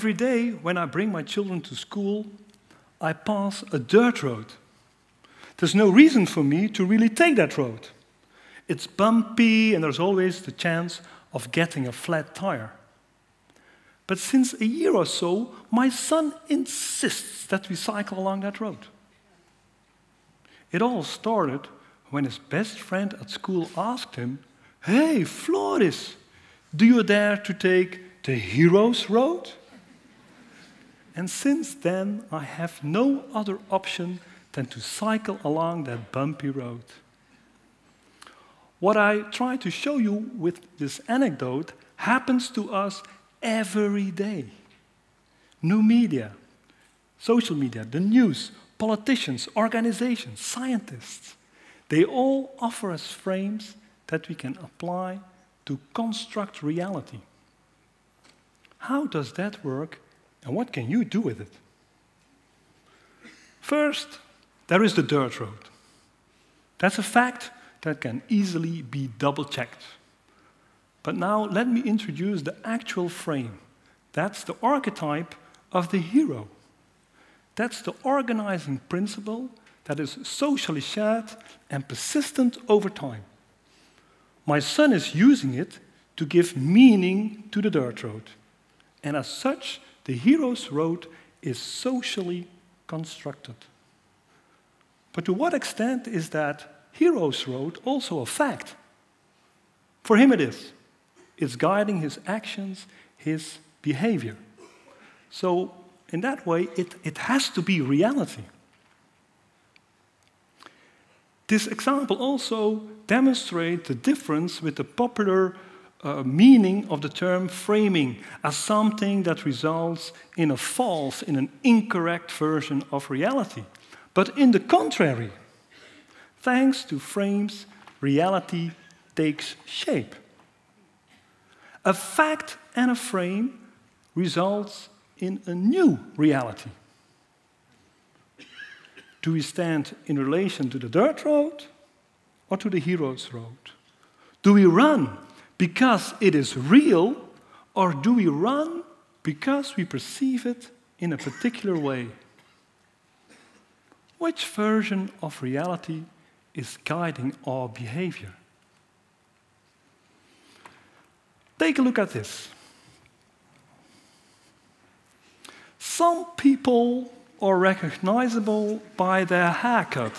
every day when I bring my children to school, I pass a dirt road. There's no reason for me to really take that road. It's bumpy, and there's always the chance of getting a flat tire. But since a year or so, my son insists that we cycle along that road. It all started when his best friend at school asked him, Hey, Floris, do you dare to take the hero's road? And since then, I have no other option than to cycle along that bumpy road. What I try to show you with this anecdote happens to us every day. New media, social media, the news, politicians, organizations, scientists, they all offer us frames that we can apply to construct reality. How does that work and what can you do with it? First, there is the dirt road. That's a fact that can easily be double checked. But now let me introduce the actual frame. That's the archetype of the hero. That's the organizing principle that is socially shared and persistent over time. My son is using it to give meaning to the dirt road. And as such, the hero's road is socially constructed. But to what extent is that hero's road also a fact? For him, it is. It's guiding his actions, his behavior. So, in that way, it, it has to be reality. This example also demonstrates the difference with the popular uh, meaning of the term framing as something that results in a false, in an incorrect version of reality. But in the contrary, thanks to frames, reality takes shape. A fact and a frame results in a new reality. Do we stand in relation to the dirt road or to the hero's road? Do we run because it is real, or do we run because we perceive it in a particular way? Which version of reality is guiding our behavior? Take a look at this. Some people are recognizable by their haircut.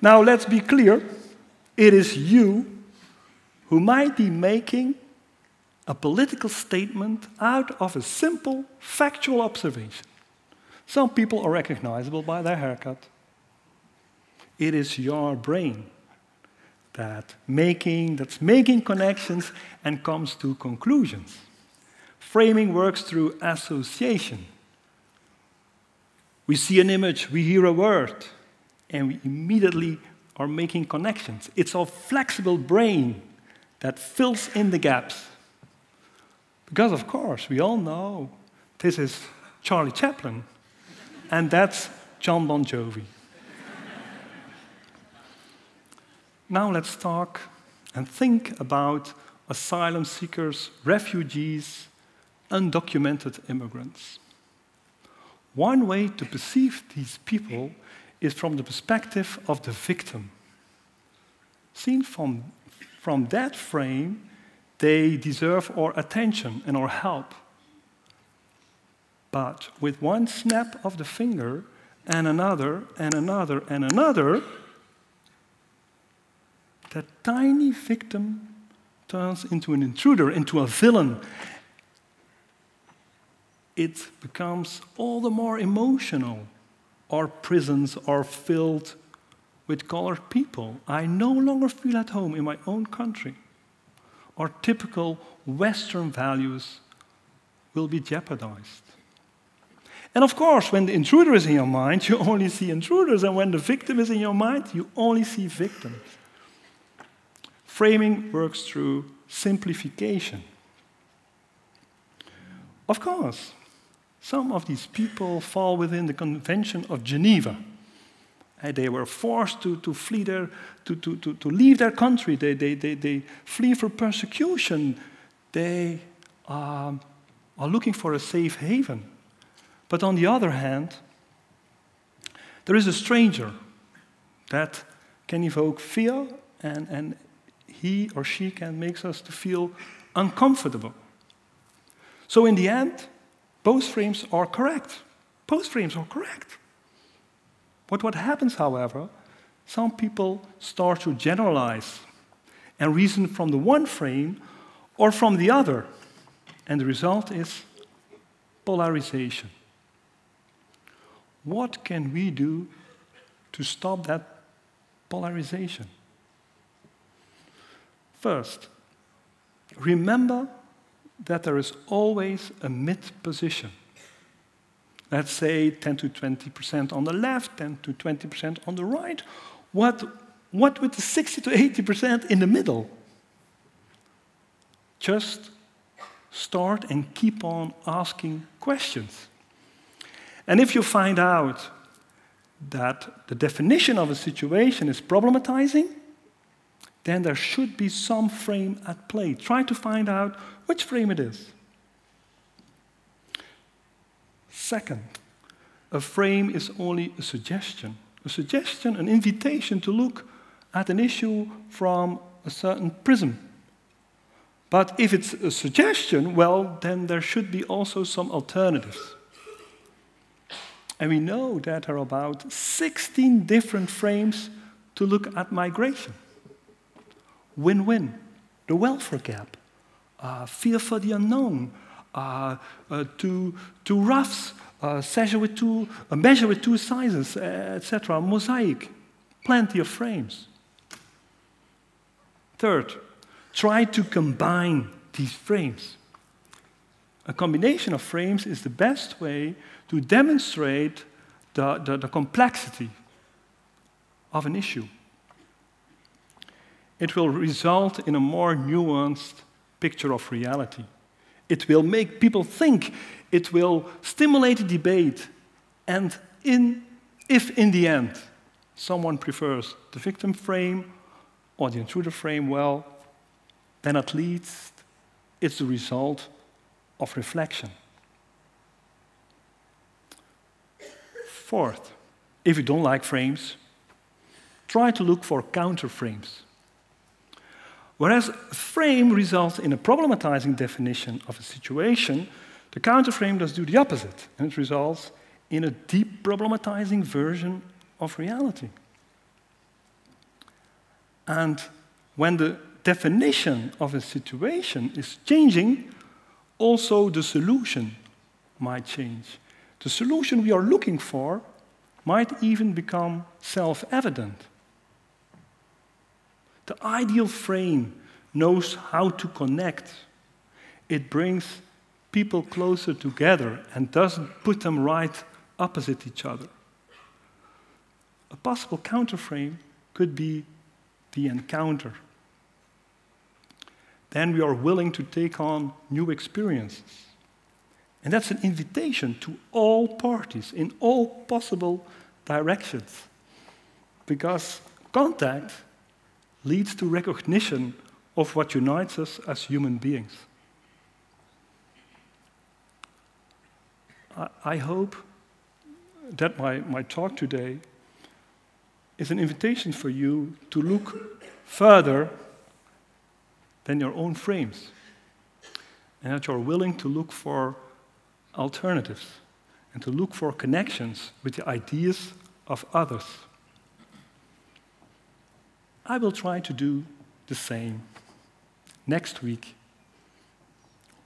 now, let's be clear it is you who might be making a political statement out of a simple factual observation. Some people are recognizable by their haircut. It is your brain that making, that's making connections and comes to conclusions. Framing works through association. We see an image, we hear a word, and we immediately are making connections. It's our flexible brain that fills in the gaps. Because, of course, we all know this is Charlie Chaplin, and that's John Bon Jovi. now let's talk and think about asylum seekers, refugees, undocumented immigrants. One way to perceive these people is from the perspective of the victim. Seen from from that frame, they deserve our attention and our help. But with one snap of the finger, and another, and another, and another, that tiny victim turns into an intruder, into a villain. It becomes all the more emotional. Our prisons are filled with colored people. I no longer feel at home in my own country. Our typical Western values will be jeopardized. And of course, when the intruder is in your mind, you only see intruders, and when the victim is in your mind, you only see victims. Framing works through simplification. Of course, some of these people fall within the Convention of Geneva they were forced to, to flee their, to, to, to, to leave their country. They, they, they, they flee for persecution. They um, are looking for a safe haven. But on the other hand, there is a stranger that can evoke fear and, and he or she can make us to feel uncomfortable. So in the end, both frames are correct. Both frames are correct. But what happens, however, some people start to generalize and reason from the one frame or from the other. And the result is polarization. What can we do to stop that polarization? First, remember that there is always a mid position. Let's say 10 to 20% on the left, 10 to 20% on the right. What, what with the 60 to 80% in the middle? Just start and keep on asking questions. And if you find out that the definition of a situation is problematizing, then there should be some frame at play. Try to find out which frame it is. Second, a frame is only a suggestion. A suggestion, an invitation to look at an issue from a certain prism. But if it's a suggestion, well, then there should be also some alternatives. And we know that there are about 16 different frames to look at migration. Win-win, the welfare gap, uh, fear for the unknown, uh, uh, two, two roughs, uh, with two, a measure with two sizes, etc., mosaic, plenty of frames. Third, try to combine these frames. A combination of frames is the best way to demonstrate the, the, the complexity of an issue. It will result in a more nuanced picture of reality. It will make people think. It will stimulate a debate. And in, if in the end someone prefers the victim frame or the intruder frame, well, then at least it's the result of reflection. Fourth, if you don't like frames, try to look for counter frames. Whereas frame results in a problematizing definition of a situation, the counterframe does do the opposite, and it results in a deproblematizing version of reality. And when the definition of a situation is changing, also the solution might change. The solution we are looking for might even become self evident. The ideal frame knows how to connect. It brings people closer together and doesn't put them right opposite each other. A possible counterframe could be the encounter. Then we are willing to take on new experiences. And that's an invitation to all parties in all possible directions. Because contact leads to recognition of what unites us as human beings. I, hope that my, my talk today is an invitation for you to look further than your own frames, and that you're willing to look for alternatives and to look for connections with the ideas of others. I will try to do the same next week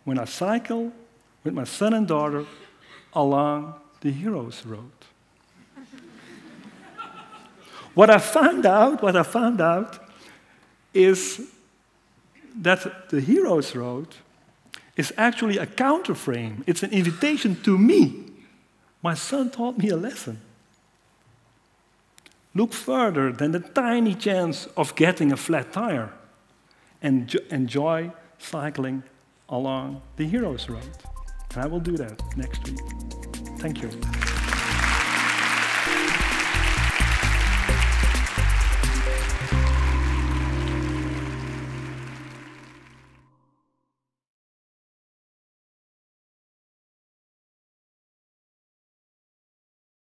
when I cycle with my son and daughter along the hero's Road. what I found out, what I found out is that the hero's Road is actually a counterframe. It's an invitation to me. My son taught me a lesson. Look further than the tiny chance of getting a flat tire and enjoy cycling along the hero's Road. And I will do that next week. Thank you.